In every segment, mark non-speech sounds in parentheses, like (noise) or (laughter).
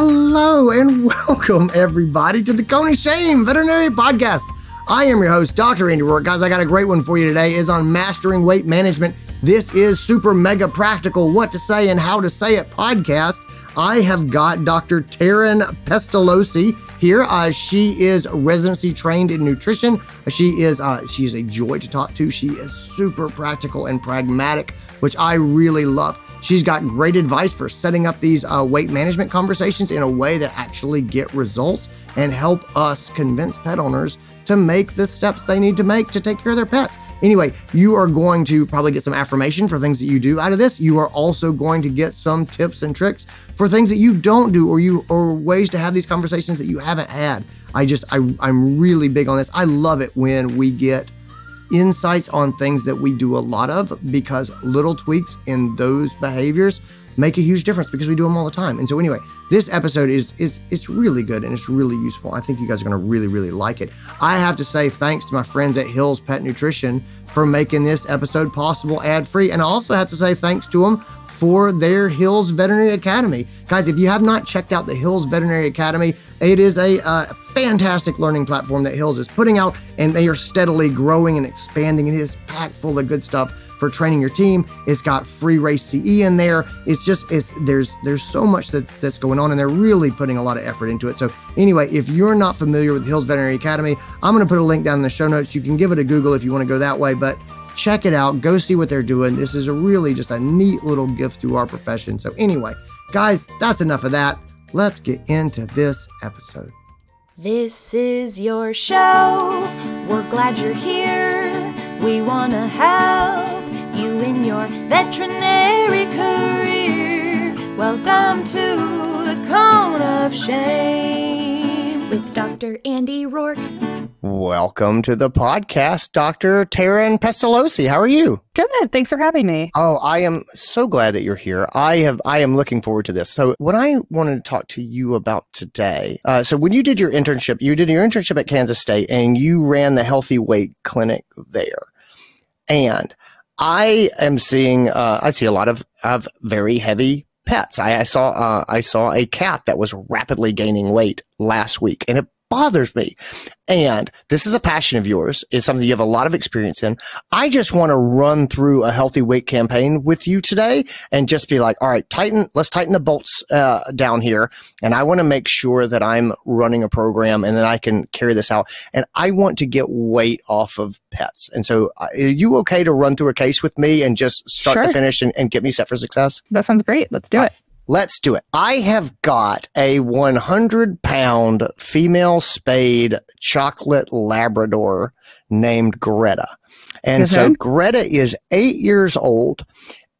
Hello and (laughs) welcome everybody to the Cone of Shame Veterinary Podcast. I am your host, Dr. Andy Roark. Guys, I got a great one for you today. Is on mastering weight management. This is super mega practical what to say and how to say it podcast. I have got Dr. Taryn Pestalozzi here. Uh, she is residency trained in nutrition. She is uh, she is a joy to talk to. She is super practical and pragmatic, which I really love. She's got great advice for setting up these uh, weight management conversations in a way that actually get results and help us convince pet owners to make the steps they need to make to take care of their pets. Anyway, you are going to probably get some affirmation for things that you do out of this. You are also going to get some tips and tricks for things that you don't do or you or ways to have these conversations that you haven't had. I just I I'm really big on this. I love it when we get insights on things that we do a lot of because little tweaks in those behaviors make a huge difference because we do them all the time. And so anyway, this episode is is it's really good and it's really useful. I think you guys are going to really really like it. I have to say thanks to my friends at Hills Pet Nutrition for making this episode possible ad free and I also have to say thanks to them for their Hills Veterinary Academy. Guys, if you have not checked out the Hills Veterinary Academy, it is a uh, fantastic learning platform that Hills is putting out, and they are steadily growing and expanding. It is packed full of good stuff for training your team. It's got free race CE in there. It's just it's there's there's so much that that's going on, and they're really putting a lot of effort into it. So anyway, if you're not familiar with Hills Veterinary Academy, I'm going to put a link down in the show notes. You can give it a Google if you want to go that way, but check it out. Go see what they're doing. This is a really just a neat little gift to our profession. So, anyway, guys, that's enough of that. Let's get into this episode. This is your show. We're glad you're here. We want to help you in your veterinary career. Welcome to the Cone of Shame with Dr. Andy Roark. Welcome to the podcast, Dr. Taryn Pestalozzi. How are you? Good. Thanks for having me. Oh, I am so glad that you're here. I have, I am looking forward to this. So, what I wanted to talk to you about today. Uh, so, when you did your internship, you did your internship at Kansas State, and you ran the Healthy Weight Clinic there. And I am seeing, uh, I see a lot of of very heavy pets. I, I saw, uh, I saw a cat that was rapidly gaining weight last week, and it bothers me. And this is a passion of yours, is something you have a lot of experience in. I just want to run through a healthy weight campaign with you today and just be like, all right, tighten, let's tighten the bolts uh, down here. And I want to make sure that I'm running a program and then I can carry this out. And I want to get weight off of pets. And so uh, are you okay to run through a case with me and just start sure. to finish and, and get me set for success? That sounds great. Let's do it. Let's do it. I have got a 100 pound female spayed chocolate Labrador named Greta. And mm-hmm. so Greta is eight years old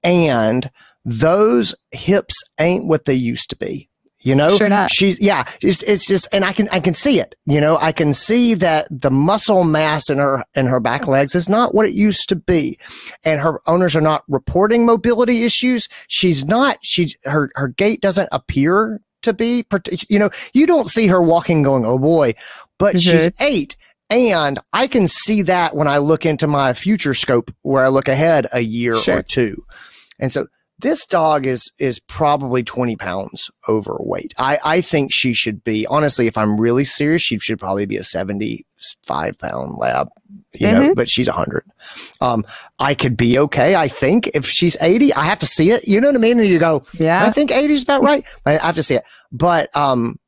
and those hips ain't what they used to be. You know, sure not. she's yeah. It's, it's just, and I can I can see it. You know, I can see that the muscle mass in her in her back legs is not what it used to be, and her owners are not reporting mobility issues. She's not. She her her gait doesn't appear to be. You know, you don't see her walking going, oh boy, but mm-hmm. she's eight. And I can see that when I look into my future scope where I look ahead a year sure. or two. And so this dog is is probably 20 pounds overweight. I, I think she should be, honestly, if I'm really serious, she should probably be a 75 pound lab, you mm-hmm. know, but she's 100. Um, I could be okay, I think. If she's 80, I have to see it. You know what I mean? And you go, yeah, I think 80 is about right. I have to see it. But, um,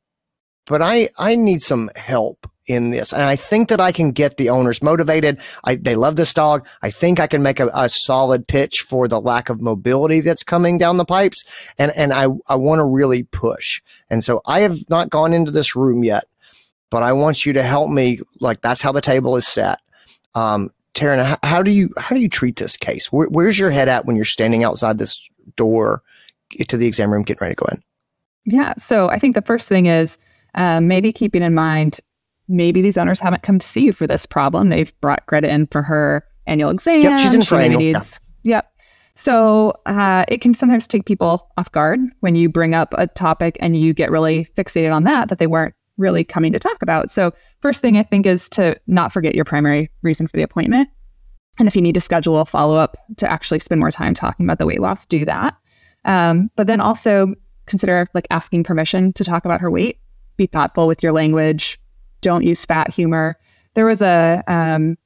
but I, I need some help in this. And I think that I can get the owners motivated. I, they love this dog. I think I can make a, a, solid pitch for the lack of mobility that's coming down the pipes. And, and I, I want to really push. And so I have not gone into this room yet, but I want you to help me. Like that's how the table is set. Um, Taryn, how, do you, how do you treat this case? Where, where's your head at when you're standing outside this door to the exam room, getting ready to go in? Yeah. So I think the first thing is, uh, maybe keeping in mind maybe these owners haven't come to see you for this problem. They've brought Greta in for her annual exam. Yep, she's in for annual. Needs, yeah. Yep. So uh, it can sometimes take people off guard when you bring up a topic and you get really fixated on that that they weren't really coming to talk about. So first thing I think is to not forget your primary reason for the appointment. And if you need to schedule a follow up to actually spend more time talking about the weight loss, do that. Um, but then also consider like asking permission to talk about her weight. Be thoughtful with your language. Don't use fat humor. There was a um,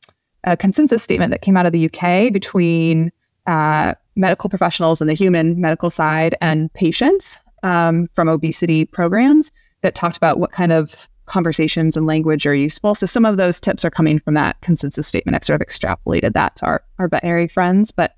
a consensus statement that came out of the UK between uh, medical professionals and the human medical side and patients um, from obesity programs that talked about what kind of conversations and language are useful. So some of those tips are coming from that consensus statement. I've sort of extrapolated that to our, our veterinary friends, but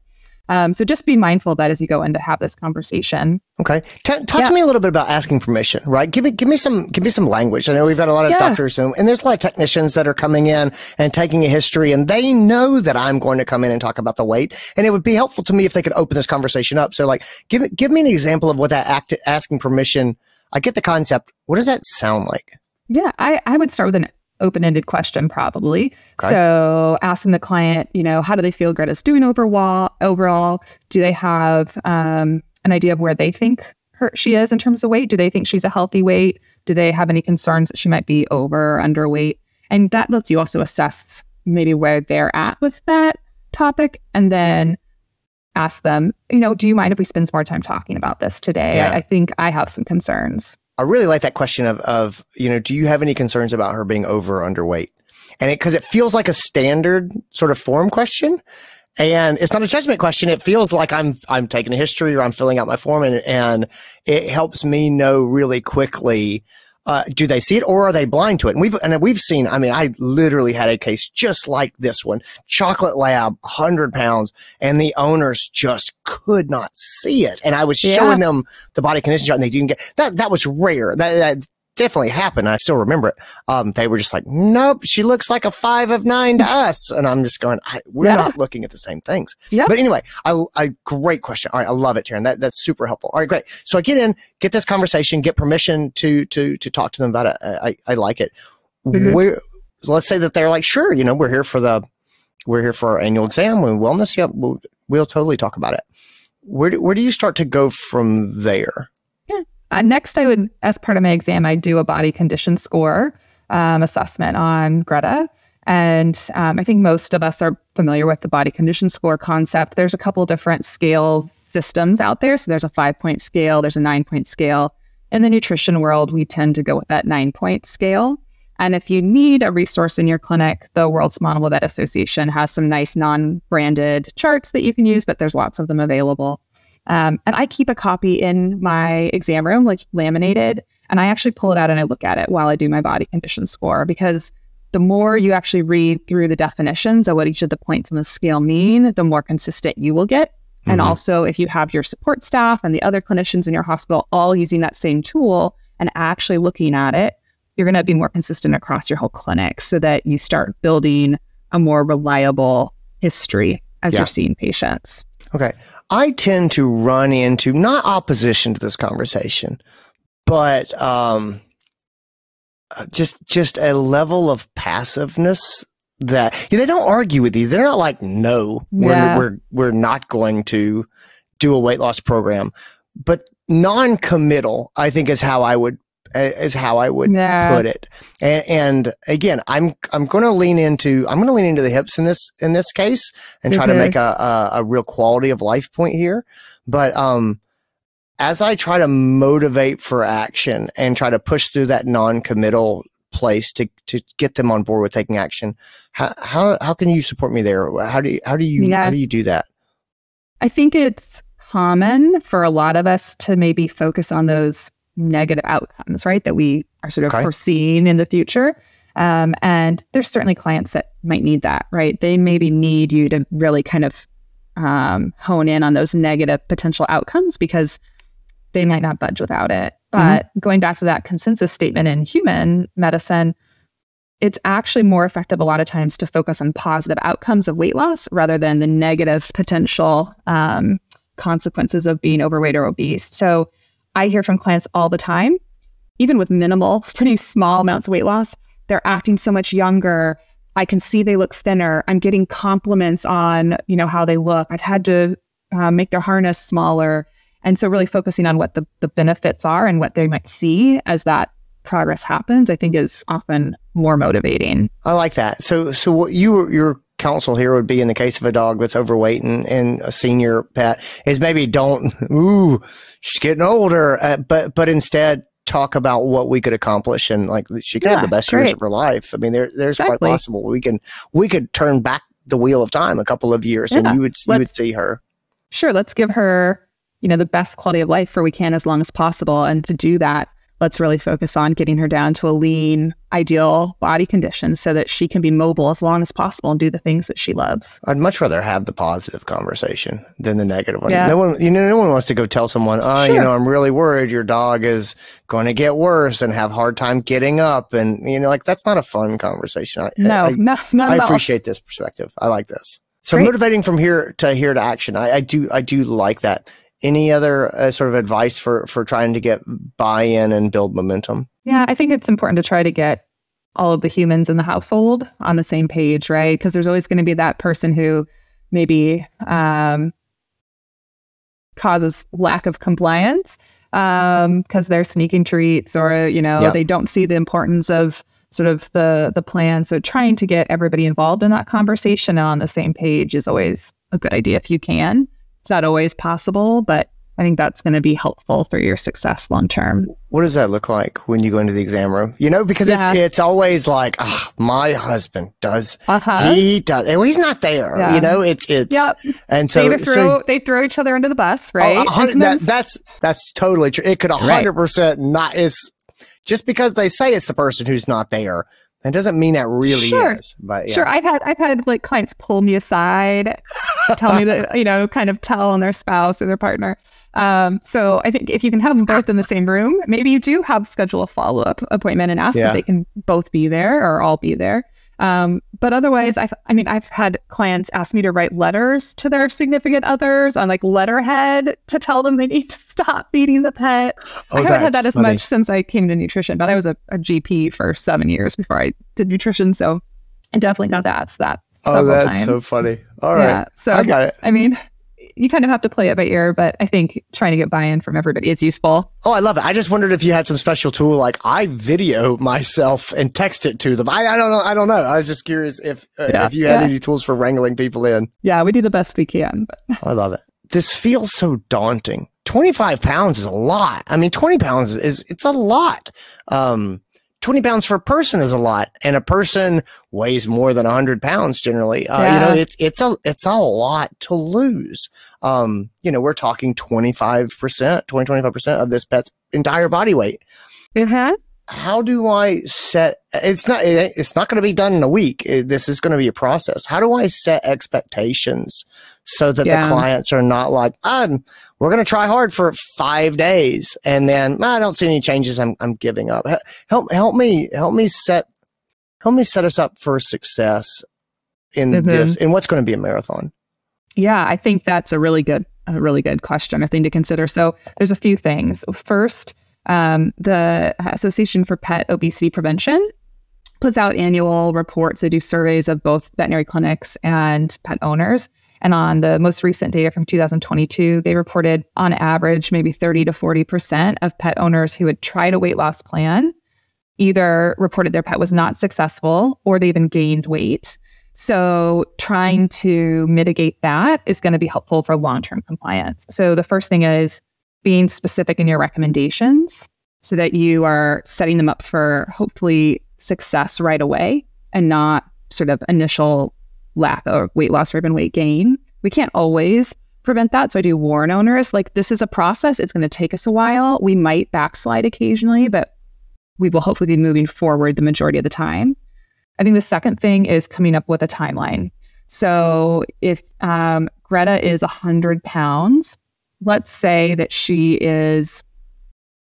um, so just be mindful that as you go in to have this conversation. Okay, T- talk yeah. to me a little bit about asking permission. Right, give me give me some give me some language. I know we've had a lot of yeah. doctors and, and there's a lot of technicians that are coming in and taking a history, and they know that I'm going to come in and talk about the weight, and it would be helpful to me if they could open this conversation up. So, like, give give me an example of what that act asking permission. I get the concept. What does that sound like? Yeah, I, I would start with an open-ended question probably. Okay. So asking the client, you know, how do they feel Greta's doing overall? Overall, do they have um, an idea of where they think her she is in terms of weight? Do they think she's a healthy weight? Do they have any concerns that she might be over or underweight? And that lets you also assess maybe where they're at with that topic, and then ask them, you know, do you mind if we spend some more time talking about this today? Yeah. I, I think I have some concerns. I really like that question of, of, you know, do you have any concerns about her being over or underweight? And it, cause it feels like a standard sort of form question. And it's not a judgment question. It feels like I'm, I'm taking a history or I'm filling out my form and, and it helps me know really quickly, uh, do they see it or are they blind to it? And we've, and we've seen, I mean, I literally had a case just like this one, chocolate lab, hundred pounds, and the owners just could not see it. And I was yeah. showing them the body condition chart and they didn't get that. That was rare. That, that definitely happened. I still remember it. Um, they were just like, nope, she looks like a five of nine to (laughs) us. And I'm just going, we're yeah. not looking at the same things. Yeah. But anyway, I, I, great question. All right. I love it, Taryn. That, that's super helpful. All right, great. So I get in, get this conversation, get permission to, to, to talk to them about it. I, I like it. Mm-hmm. Where, let's say that they're like, sure, you know, we're here for the, we're here for our annual exam and wellness. Yep. We'll, we'll totally talk about it. Where do, where do you start to go from there? Uh, next, I would, as part of my exam, I do a body condition score um, assessment on Greta. And um, I think most of us are familiar with the body condition score concept. There's a couple different scale systems out there. So there's a five point scale, there's a nine point scale. In the nutrition world, we tend to go with that nine point scale. And if you need a resource in your clinic, the World Small Vet Association has some nice non branded charts that you can use, but there's lots of them available. Um, and I keep a copy in my exam room, like laminated, and I actually pull it out and I look at it while I do my body condition score because the more you actually read through the definitions of what each of the points on the scale mean, the more consistent you will get. Mm-hmm. And also, if you have your support staff and the other clinicians in your hospital all using that same tool and actually looking at it, you're going to be more consistent across your whole clinic so that you start building a more reliable history as yeah. you're seeing patients. Okay. I tend to run into not opposition to this conversation, but um, uh, just just a level of passiveness that they don't argue with you. They're not like, no, yeah. we're we're we're not going to do a weight loss program. But non-committal, I think, is how I would is how I would yeah. put it. And, and, again, I'm I'm going to lean into I'm going to lean into the hips in this in this case and try to make a, a, a real quality of life point here. But um, as I try to motivate for action and try to push through that non-committal place to to get them on board with taking action, how how how can you support me there? How do you how do you yeah. how do you do that? I think it's common for a lot of us to maybe focus on those negative outcomes, right? That we are sort of okay. foreseeing in the future. Um, and there's certainly clients that might need that, right? They maybe need you to really kind of um, hone in on those negative potential outcomes because they might not budge without it. Mm-hmm. But mm-hmm. going back to that consensus statement in human medicine, it's actually more effective a lot of times to focus on positive outcomes of weight loss rather than the negative potential um, consequences of being overweight or obese. So I hear from clients all the time, even with minimal, (laughs) pretty small amounts of weight loss, they're acting so much younger. I can see they look thinner. I'm getting compliments on, you know, how they look. I've had to uh, make their harness smaller. And so really focusing on what the, the benefits are and what they might see as that progress happens, I think is often more motivating. I like that. So, so what you you're counsel here would be in the case of a dog that's overweight and, and a senior pet is maybe don't, ooh, she's getting older, uh, but, but instead talk about what we could accomplish and like she could Yeah, have the best great. years of her life. I mean, there, there's quite possible we can, we could turn back the wheel of time a couple of years and Yeah, you would, you would let's- see her. sure, let's give her, you know, the best quality of life for we can as long as possible. And to do that, let's really focus on getting her down to a lean, ideal body condition so that she can be mobile as long as possible and do the things that she loves. I'd much rather have the positive conversation than the negative one. Yeah. No one, you know, no one wants to go tell someone, oh, you know, I'm really worried your dog is going to get worse and have hard time getting up. And, you know, like that's not a fun conversation. I, No, I, no, not I appreciate this perspective. I like this. So Great. motivating from here to here to action. I, I do, I do like that. Any other uh, sort of advice for, for trying to get buy-in and build momentum? Yeah, I think it's important to try to get all of the humans in the household on the same page, right? Because there's always going to be that person who maybe um, causes lack of compliance because they're sneaking treats or you know Yeah. they don't see the importance of sort of the the plan. So trying to get everybody involved in that conversation and on the same page is always a good idea if you can. It's not always possible, but I think that's going to be helpful for your success long term. What does that look like when you go into the exam room? You know, because Yeah. it's, it's always like, ah, my husband does Uh-huh. He does. Well, he's not there. Yeah. You know, it's it's. Yep. And so, they throw so they throw each other under the bus, oh, right? a that, that's that's totally true. It could a hundred percent not. It's just because they say it's the person who's not there. That doesn't mean that really Sure. is. But yeah. Sure, I've had I've had like clients pull me aside, tell me that you know, kind of tell on their spouse or their partner. Um, so I think if you can have them both in the same room, maybe you do have schedule a follow up appointment and ask Yeah. if they can both be there or all be there. Um, but otherwise, I've I mean, I've had clients ask me to write letters to their significant others on like letterhead to tell them they need to stop feeding the pet. Oh, I haven't had that as funny. much since I came to nutrition, but I was a, a GP for seven years before I did nutrition. So I definitely got that. So that Oh, that's times. so funny. All right. Yeah. So I got it. I mean, you kind of have to play it by ear, but I think trying to get buy-in from everybody is useful. Oh, I love it. I just wondered if you had some special tool like I video myself and text it to them. I, I don't know. I don't know. I was just curious if uh, Yeah. if you had Yeah. any tools for wrangling people in. Yeah, we do the best we can. But (laughs) I love it. This feels so daunting. 25 pounds is a lot. I mean, 20 pounds is, it's a lot. Um, 20 pounds for a person is a lot. And a person weighs more than 100 pounds generally. Uh, you know, it's, it's a, it's a lot to lose. Um, you know, we're talking 25%, 20, 25% of this pet's entire body weight. uh-huh. How do I set, it's not, it, it's not going to be done in a week. It- this is going to be a process. How do I set expectations so that Yeah. the clients are not like, um, we're going to try hard for five days and then "Ah, I don't see any changes. I'm, I'm giving up. Help, help me, help me set, help me set us up for success in Mhm. this, in what's going to be a marathon. Yeah, I think that's a really good, a really good question, a thing to consider. So there's a few things. First, um, the Association for Pet Obesity Prevention puts out annual reports. They do surveys of both veterinary clinics and pet owners. And on the most recent data from 2022, they reported on average maybe 30 to 40% of pet owners who had tried a weight loss plan either reported their pet was not successful or they even gained weight. So, trying to mitigate that is going to be helpful for long term compliance. So, the first thing is being specific in your recommendations so that you are setting them up for hopefully success right away and not sort of initial lack of weight loss or even weight gain. We can't always prevent that. So, I do warn owners like this is a process, it's going to take us a while. We might backslide occasionally, but we will hopefully be moving forward the majority of the time. I think the second thing is coming up with a timeline. So if um, Greta is 100 pounds, let's say that she is,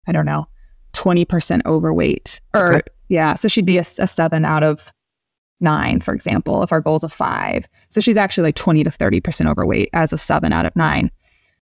I don't know, 20% overweight. Or, Okay. yeah, so she'd be a, a seven out of nine, for example, if our goal is a five. So she's actually like 20 to 30% overweight as a seven out of nine.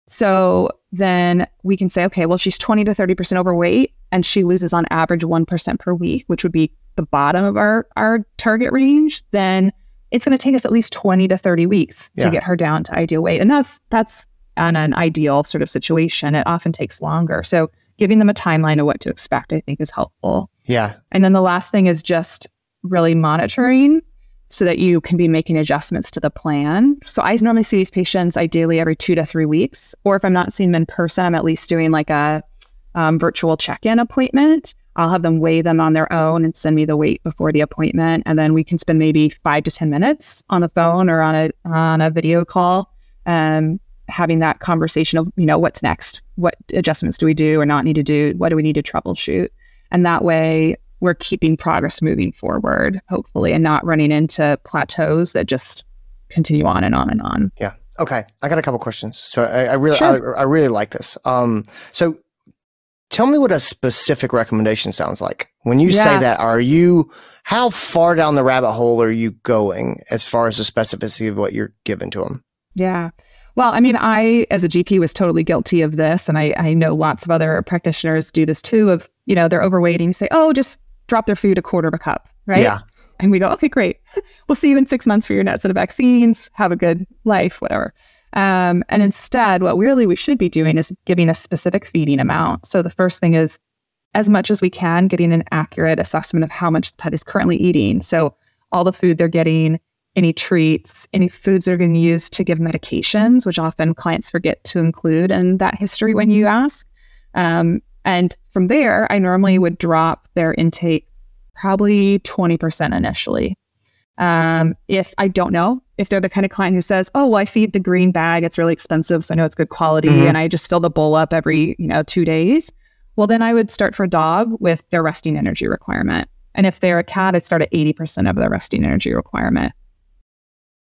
So then we can say, okay, well, she's 20 to 30% overweight and she loses on average 1% per week, which would be the bottom of our, our target range. Then it's going to take us at least 20 to 30 weeks Yeah. to get her down to ideal weight. And that's, that's on an ideal sort of situation. It often takes longer. So giving them a timeline of what to expect, I think is helpful. Yeah. And then the last thing is just really monitoring. so that you can be making adjustments to the plan. So I normally see these patients ideally every two to three weeks, or if I'm not seeing them in person, I'm at least doing like a um, virtual check-in appointment. I'll have them weigh them on their own and send me the weight before the appointment, and then we can spend maybe five to ten minutes on the phone or on a on a video call, um, having that conversation of you know what's next, what adjustments do we do or not need to do, what do we need to troubleshoot, and that way we're keeping progress moving forward, hopefully, and not running into plateaus that just continue on and on and on. Yeah. Okay. I got a couple questions. So I, I really, sure. I, I, really like this. Um, so tell me what a specific recommendation sounds like. When you yeah. say that, are you, how far down the rabbit hole are you going as far as the specificity of what you're giving to them? Yeah. Well, I mean, I, as a GP, was totally guilty of this. And I, I know lots of other practitioners do this too of, you know, they're overweight and you say, oh, just drop their food a quarter of a cup, right? Yeah. And we go, okay, great. We'll see you in six months for your next set of vaccines. Have a good life, whatever. Um, and instead, what really we should be doing is giving a specific feeding amount. So the first thing is, as much as we can, getting an accurate assessment of how much the pet is currently eating. So all the food they're getting, any treats, any foods they're going to use to give medications, which often clients forget to include in that history when you ask. Um, and from there, I normally would drop their intake probably 20% initially. Um, if I don't know, if they're the kind of client who says, "Oh, well, I feed the green bag; it's really expensive, so I know it's good quality, mm-hmm. and I just fill the bowl up every you know two days," well, then I would start for a dog with their resting energy requirement, and if they're a cat, I'd start at eighty percent of their resting energy requirement.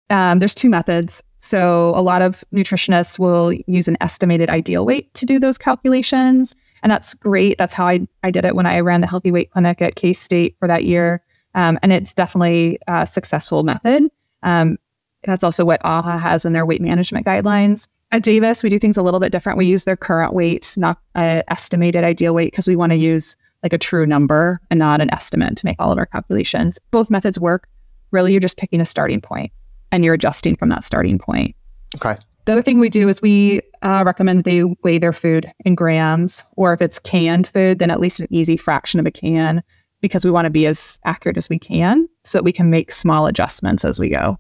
Um, there's two methods. So a lot of nutritionists will use an estimated ideal weight to do those calculations. And that's great. That's how I, I did it when I ran the Healthy Weight Clinic at K-State for that year. Um, and it's definitely a successful method. Um, that's also what AAHA has in their weight management guidelines. At Davis, we do things a little bit different. We use their current weight, not an estimated ideal weight, because we want to use like a true number and not an estimate to make all of our calculations. Both methods work. Really, you're just picking a starting point and you're adjusting from that starting point. Okay. The other thing we do is we uh, recommend they weigh their food in grams, or if it's canned food, then at least an easy fraction of a can, because we want to be as accurate as we can so that we can make small adjustments as we go.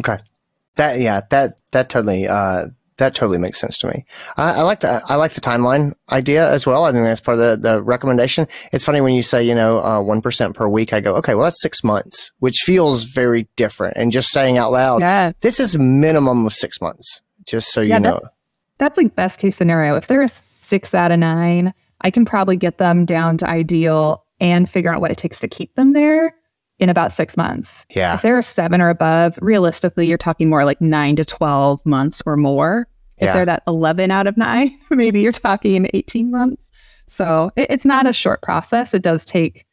Okay. That yeah, that that totally uh that totally makes sense to me. I, I like the I like the timeline idea as well. I think that's part of the, the recommendation. It's funny when you say you know uh, one uh, per week. I go okay, well that's six months, which feels very different. And just saying out loud, yeah. this is minimum of six months. Just so you know, that, that's like best case scenario. If they're a six out of nine, I can probably get them down to ideal and figure out what it takes to keep them there in about six months. Yeah. If they're a seven or above, realistically, you're talking more like nine to 12 months or more. If yeah. they're that 11 out of nine, (laughs) maybe you're talking 18 months. So it, it's not a short process. It does take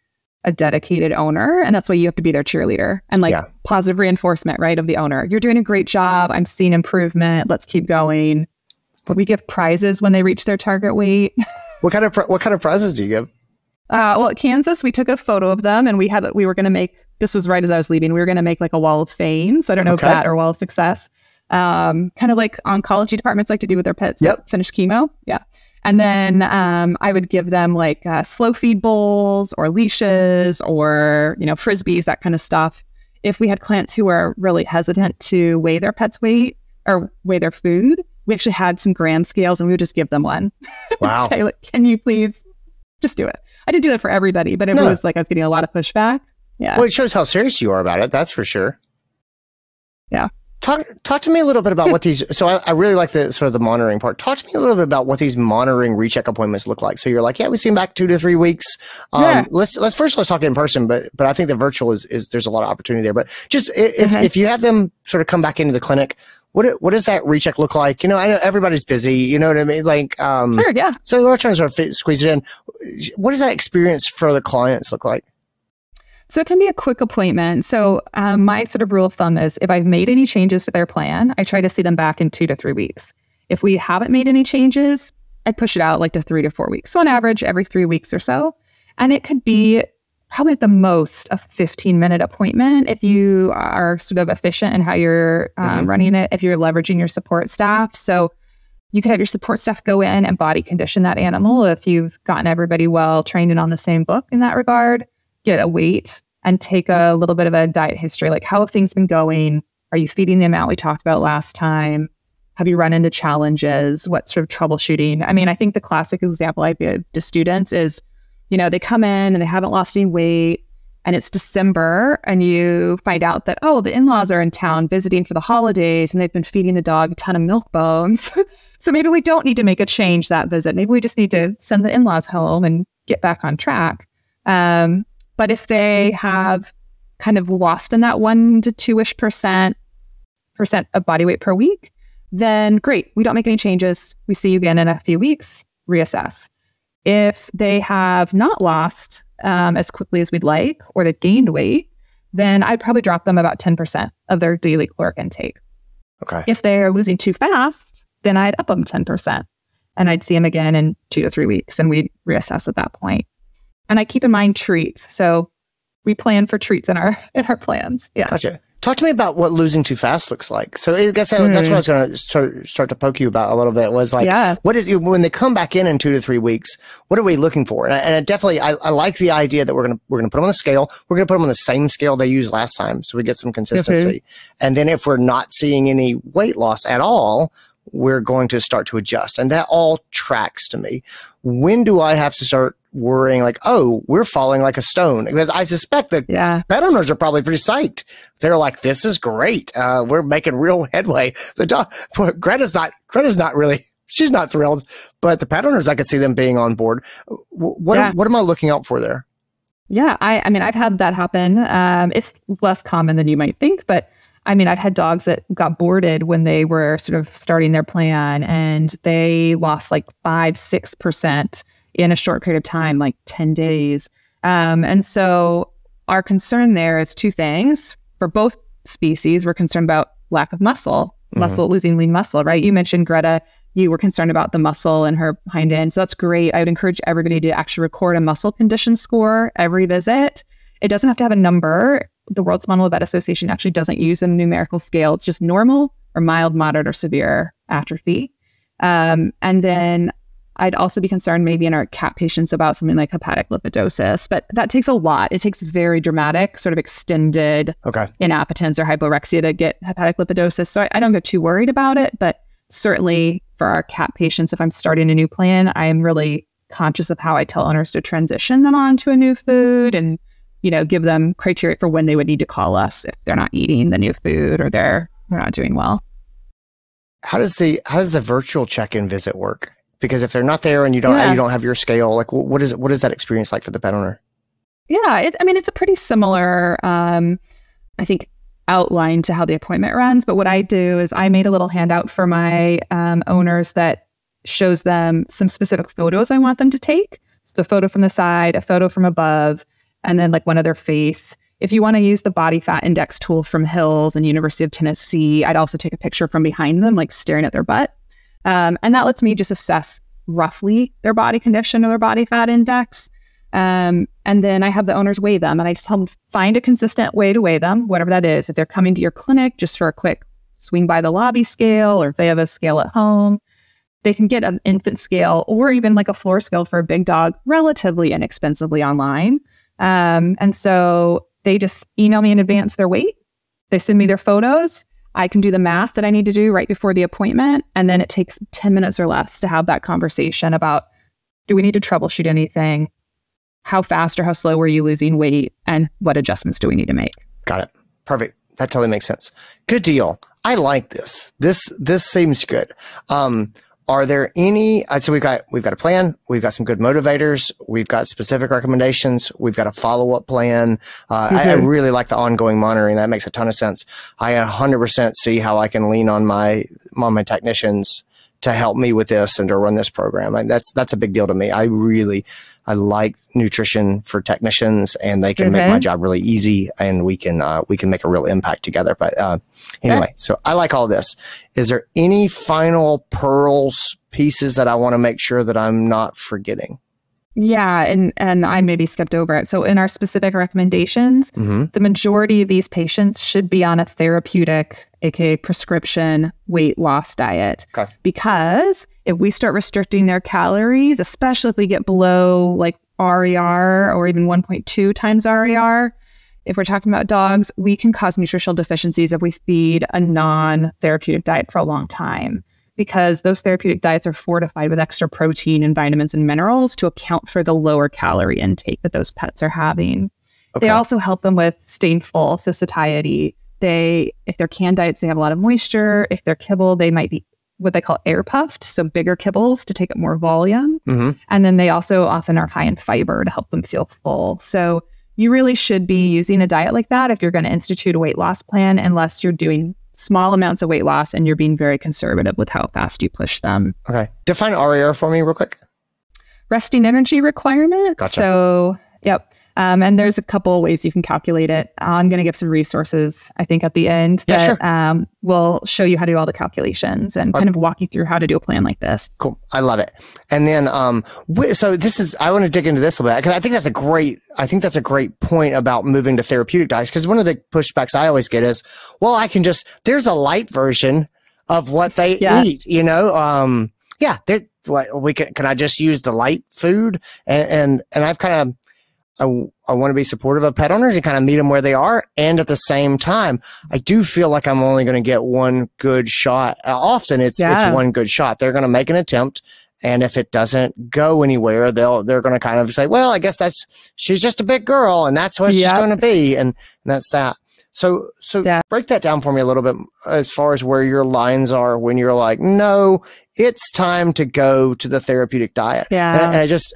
a dedicated owner. And that's why you have to be their cheerleader and like yeah. positive reinforcement, right? Of the owner. You're doing a great job. I'm seeing improvement. Let's keep going. We give prizes when they reach their target weight. (laughs) what kind of what kind of prizes do you give? Uh, well, at Kansas, we took a photo of them, and we had we were going to make. This was right as I was leaving. We were going to make like a wall of fame. So I don't know okay. if that or wall of success. Um, kind of like oncology departments like to do with their pets. Yep. Finish chemo. Yeah. And then um, I would give them like uh, slow feed bowls or leashes or you know frisbees, that kind of stuff. If we had clients who were really hesitant to weigh their pet's weight or weigh their food, we actually had some gram scales, and we would just give them one. (laughs) Wow! say, like, can you please just do it? I didn't do that for everybody, but it no. was like I was getting a lot of pushback. Yeah. Well, it shows how serious you are about it. That's for sure. Yeah. Talk talk to me a little bit about what these. So I, I, really like the sort of the monitoring part. Talk to me a little bit about what these monitoring recheck appointments look like. So you're like, yeah, we see them back two to three weeks. Um, yeah. Let's let's first let's talk in person, but but I think the virtual is is there's a lot of opportunity there. But just if mm-hmm. if you have them sort of come back into the clinic, what what does that recheck look like? You know, I know everybody's busy. You know what I mean? Like, um, sure, yeah. So we're trying to sort of fit, squeeze it in. What does that experience for the clients look like? So it can be a quick appointment. So um, my sort of rule of thumb is if I've made any changes to their plan, I try to see them back in two to three weeks. If we haven't made any changes, I push it out like to three to four weeks. So on average, every three weeks or so. And it could be probably at the most a 15 minute appointment if you are sort of efficient in how you're um, mm-hmm. running it, if you're leveraging your support staff. So you could have your support staff go in and body condition that animal if you've gotten everybody well trained and on the same book in that regard, get a weight and take a little bit of a diet history. Like, how have things been going? Are you feeding the amount we talked about last time? Have you run into challenges? What sort of troubleshooting? I mean, I think the classic example I give to students is, you know, they come in and they haven't lost any weight and it's December and you find out that, oh, the in laws are in town visiting for the holidays and they've been feeding the dog a ton of milk bones. (laughs) so maybe we don't need to make a change that visit. Maybe we just need to send the in laws home and get back on track. Um, but if they have kind of lost in that one to two ish percent percent of body weight per week, then great. We don't make any changes. We see you again in a few weeks, reassess. If they have not lost um, as quickly as we'd like, or they've gained weight, then I'd probably drop them about 10% of their daily caloric intake. Okay. If they're losing too fast, then I'd up them 10%. And I'd see them again in two to three weeks and we'd reassess at that point. And I keep in mind treats. So we plan for treats in our (laughs) in our plans. Yeah. Gotcha. Talk to me about what losing too fast looks like. So I guess mm. that's what I was going to start, start to poke you about a little bit was like, yeah. what is when they come back in in two to three weeks? What are we looking for? And, I, and I definitely, I, I, like the idea that we're gonna we're gonna put them on the scale. We're gonna put them on the same scale they used last time, so we get some consistency. And then if we're not seeing any weight loss at all, we're going to start to adjust. And that all tracks to me. When do I have to start worrying like, oh, we're falling like a stone? Because I suspect that yeah. pet owners are probably pretty psyched. They're like, this is great. Uh, we're making real headway. The dog, Greta's not, Greta's not really, she's not thrilled, but the pet owners, I could see them being on board. What, yeah. what am I looking out for there? Yeah, I, I mean, I've had that happen. Um, it's less common than you might think, but I mean, I've had dogs that got boarded when they were sort of starting their plan and they lost like five, six percent in a short period of time, like 10 days. Um, and so our concern there is two things. For both species, we're concerned about lack of muscle, mm-hmm. muscle, losing lean muscle, right? You mentioned Greta, you were concerned about the muscle in her hind end. So that's great. I would encourage everybody to actually record a muscle condition score every visit. It doesn't have to have a number the World Small Animal Vet Association actually doesn't use a numerical scale. It's just normal or mild, moderate, or severe atrophy. Um, and then I'd also be concerned maybe in our cat patients about something like hepatic lipidosis, but that takes a lot. It takes very dramatic, sort of extended okay. inappetence or hyporexia to get hepatic lipidosis. So I, I don't get too worried about it, but certainly for our cat patients, if I'm starting a new plan, I am really conscious of how I tell owners to transition them onto a new food and you know, give them criteria for when they would need to call us if they're not eating the new food or they're they're not doing well. How does the how does the virtual check-in visit work? Because if they're not there and you don't yeah. you don't have your scale, like what is what is that experience like for the pet owner? Yeah, it, I mean it's a pretty similar, um, I think, outline to how the appointment runs. But what I do is I made a little handout for my um, owners that shows them some specific photos I want them to take. So a photo from the side, a photo from above, and then like one of their face. If you want to use the body fat index tool from Hills and University of Tennessee, I'd also take a picture from behind them, like staring at their butt. Um, and that lets me just assess roughly their body condition or their body fat index. Um, and then I have the owners weigh them and I just help them find a consistent way to weigh them, whatever that is. If they're coming to your clinic just for a quick swing by the lobby scale, or if they have a scale at home, they can get an infant scale or even like a floor scale for a big dog relatively inexpensively online. Um, and so they just email me in advance their weight. They send me their photos. I can do the math that I need to do right before the appointment. And then it takes 10 minutes or less to have that conversation about do we need to troubleshoot anything? How fast or how slow are you losing weight? And what adjustments do we need to make? Got it. Perfect. That totally makes sense. Good deal. I like this. This this seems good. Um, are there any so we've got we've got a plan. We've got some good motivators. We've got specific recommendations. We've got a follow-up plan. Uh, mm-hmm. I, I, mm-hmm. really like the ongoing monitoring. That makes a ton of sense. I 100% see how i can lean on my on my technicians to help me with this and to run this program. And that's that's a big deal to me. I really I like nutrition for technicians, and they can mm-hmm. make my job really easy, and we can uh, we can make a real impact together. But uh, anyway, yeah. so I like all this. Is there any final pearls pieces that I want to make sure that I'm not forgetting? Yeah, and and I maybe skipped over it. So in our specific recommendations, mm-hmm. the majority of these patients should be on a therapeutic, aka prescription weight loss diet. Okay. Because if we start restricting their calories, especially if we get below like RER or even 1.2 times RER, if we're talking about dogs, we can cause nutritional deficiencies if we feed a non therapeutic diet for a long time because those therapeutic diets are fortified with extra protein and vitamins and minerals to account for the lower calorie intake that those pets are having. Okay. They also help them with staying full, so satiety. They, if they're canned diets, they have a lot of moisture. If they're kibble, they might be what they call air puffed, so bigger kibbles to take up more volume. Mm-hmm. And then they also often are high in fiber to help them feel full. So you really should be using a diet like that if you're going to institute a weight loss plan, unless you're doing small amounts of weight loss and you're being very conservative with how fast you push them. Okay. Define RER for me real quick. Resting energy requirement. Gotcha. So, yep. Um, and there's a couple ways you can calculate it. I'm going to give some resources, I think, at the end yeah, that sure. um, will show you how to do all the calculations and kind of walk you through how to do a plan like this. Cool. I love it. And then, um, so this is, I want to dig into this a little bit because I think that's a great, I think that's a great point about moving to therapeutic diets. Because one of the pushbacks I always get is, well, I can just, there's a light version of what they yeah. eat, you know? Um, yeah, we can, can I just use the light food? And, and, and I've kind of, I, I want to be supportive of pet owners and kind of meet them where they are. And at the same time, I do feel like I'm only going to get one good shot. Uh, often it's, yeah. it's one good shot. They're going to make an attempt. And if it doesn't go anywhere, they'll, they're going to kind of say, well, I guess that's, she's just a big girl and that's what yep. she's going to be. And, and that's that. So, so yeah. break that down for me a little bit as far as where your lines are when you're like, no, it's time to go to the therapeutic diet. Yeah. And, and I just,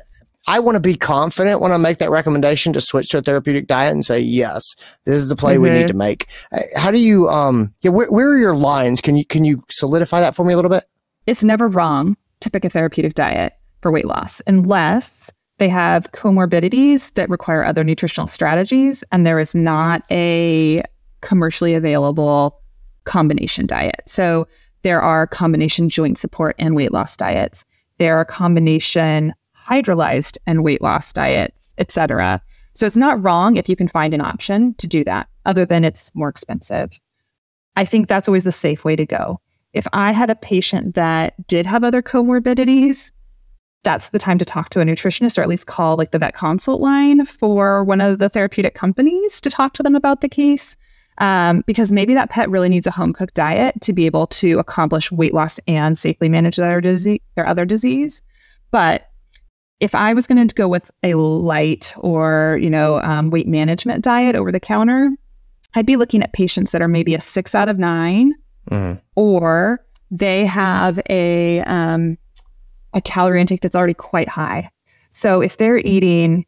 I want to be confident when I make that recommendation to switch to a therapeutic diet and say, yes, this is the play mm-hmm. we need mm-hmm. to make. Uh, how do you, um, yeah, where, where are your lines? Can you, can you solidify that for me a little bit? It's never wrong to pick a therapeutic diet for weight loss unless they have comorbidities that require other nutritional strategies and there is not a commercially available combination diet. So there are combination joint support and weight loss diets. There are combination hydrolyzed and weight loss diets, etc. So it's not wrong if you can find an option to do that, other than it's more expensive. I think that's always the safe way to go. If I had a patient that did have other comorbidities, that's the time to talk to a nutritionist or at least call like the vet consult line for one of the therapeutic companies to talk to them about the case. Um, because maybe that pet really needs a home cooked diet to be able to accomplish weight loss and safely manage their disease, their other disease. But if I was going to go with a light or, you know, um, weight management diet over the counter, I'd be looking at patients that are maybe a six out of 9 mm-hmm. or they have a, um, a calorie intake that's already quite high. So if they're eating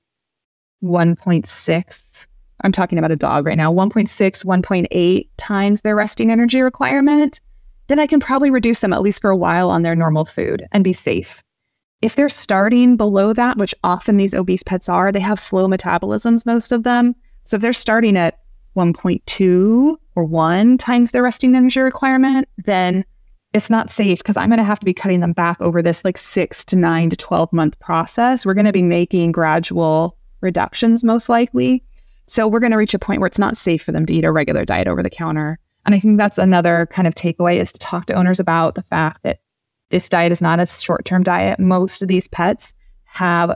1.6, I'm talking about a dog right now, 1.6, 1.8 times their resting energy requirement, then I can probably reduce them at least for a while on their normal food and be safe. If they're starting below that, which often these obese pets are, they have slow metabolisms, most of them. So if they're starting at 1.2 or 1 times their resting energy requirement, then it's not safe because I'm going to have to be cutting them back over this like six to nine to 12 month process. We're going to be making gradual reductions, most likely. So we're going to reach a point where it's not safe for them to eat a regular diet over the counter. And I think that's another kind of takeaway is to talk to owners about the fact that this diet is not a short term diet. Most of these pets have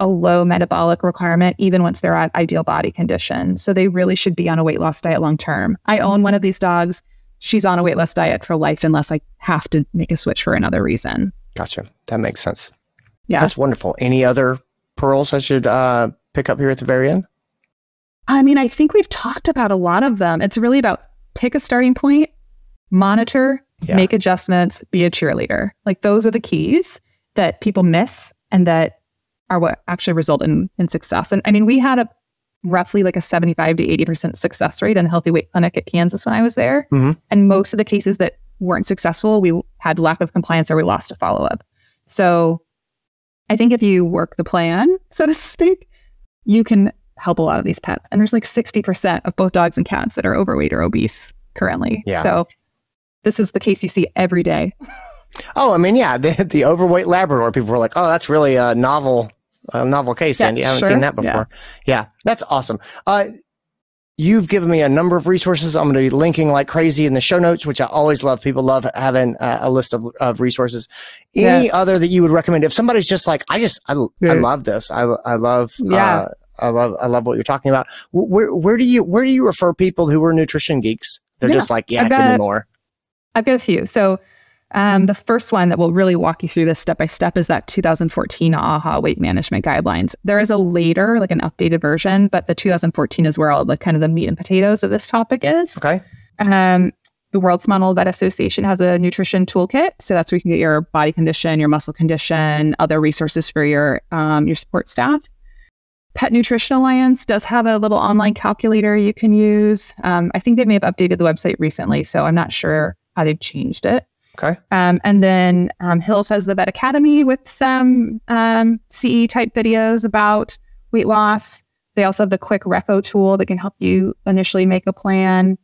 a low metabolic requirement, even once they're at ideal body condition. So they really should be on a weight loss diet long term. I own one of these dogs. She's on a weight loss diet for life unless I have to make a switch for another reason. Gotcha. That makes sense. Yeah. That's wonderful. Any other pearls I should uh, pick up here at the very end? I mean, I think we've talked about a lot of them. It's really about pick a starting point, monitor, yeah. make adjustments, be a cheerleader. Like those are the keys that people miss and that are what actually result in, in success. And I mean, we had a roughly like a 75 to 80% success rate in Healthy Weight Clinic at Kansas when I was there. Mm-hmm. And most of the cases that weren't successful, we had lack of compliance or we lost a follow up. So I think if you work the plan, so to speak, you can help a lot of these pets. And there's like 60% of both dogs and cats that are overweight or obese currently. Yeah. So this is the case you see every day. (laughs) Oh, I mean, yeah, the, the overweight Labrador. People were like, "Oh, that's really a novel, a novel case, yeah, Andy. I haven't sure. seen that before." Yeah. yeah, that's awesome. Uh, you've given me a number of resources. I'm going to be linking like crazy in the show notes, which I always love. People love having uh, a list of, of resources. Any yeah. other that you would recommend if somebody's just like, I just, I, I love this. I, I love, yeah. Uh, I love I love what you're talking about. Where where do you where do you refer people who are nutrition geeks? They're Yeah, just like, yeah, I've give me more. I've got a few. So, um, the first one that will really walk you through this step by step is that 2014 AAHA weight management guidelines. There is a later, like an updated version, but the 2014 is where all the kind of the meat and potatoes of this topic is. Okay. Um, the World Small Vet Association has a nutrition toolkit, so that's where you can get your body condition, your muscle condition, other resources for your um, your support staff. Pet Nutrition Alliance does have a little online calculator you can use. Um, I think they may have updated the website recently, so I'm not sure how they've changed it. Okay. Um, and then um, Hills has the Vet Academy with some um, CE type videos about weight loss. They also have the quick repo tool that can help you initially make a plan.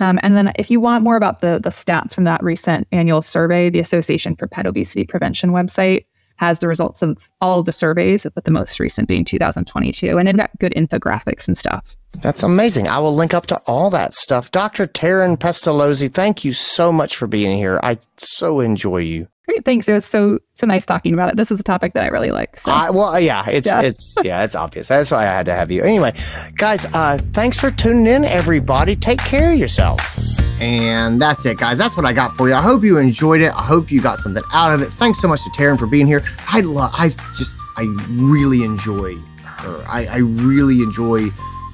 Um, and then if you want more about the, the stats from that recent annual survey, the Association for Pet Obesity Prevention website has the results of all of the surveys, but the most recent being 2022. And they've got good infographics and stuff. That's amazing. I will link up to all that stuff. Dr. Taryn Pestalozzi, thank you so much for being here. I so enjoy you. Great, thanks. It was so so nice talking about it. This is a topic that I really like. So. I, well, yeah, it's Yeah. it's yeah, it's obvious. That's why I had to have you. Anyway, guys, uh, thanks for tuning in. Everybody, take care of yourselves. And that's it, guys. That's what I got for you. I hope you enjoyed it. I hope you got something out of it. Thanks so much to Taryn for being here. I love. I just. I really enjoy her. I, I really enjoy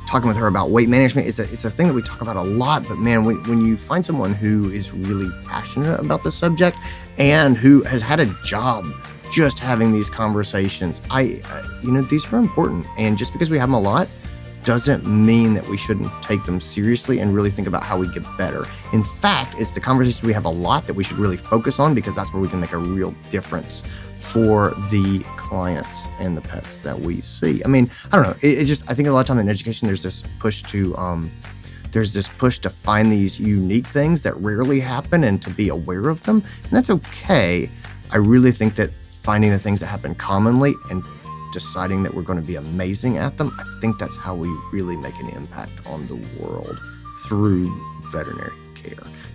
talking with her about weight management. It's a it's a thing that we talk about a lot. But man, when when you find someone who is really passionate about the subject and who has had a job just having these conversations. I, uh, you know, these are important. And just because we have them a lot doesn't mean that we shouldn't take them seriously and really think about how we get better. In fact, it's the conversation we have a lot that we should really focus on because that's where we can make a real difference for the clients and the pets that we see. I mean, I don't know. It, it's just, I think a lot of time in education, there's this push to, um, there's this push to find these unique things that rarely happen and to be aware of them. And that's okay. I really think that finding the things that happen commonly and deciding that we're going to be amazing at them, I think that's how we really make an impact on the world through veterinary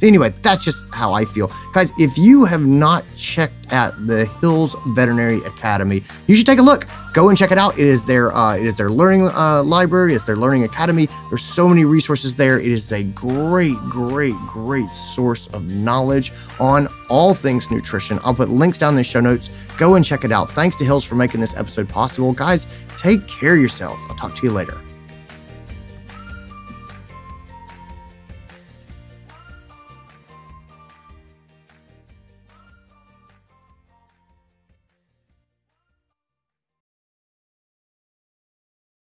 Anyway, that's just how I feel. Guys, if you have not checked out the Hills Veterinary Academy, you should take a look. Go and check it out. It is their uh, it is their learning uh, library. It's their learning academy. There's so many resources there. It is a great, great, great source of knowledge on all things nutrition. I'll put links down in the show notes. Go and check it out. Thanks to Hills for making this episode possible. Guys, take care of yourselves. I'll talk to you later.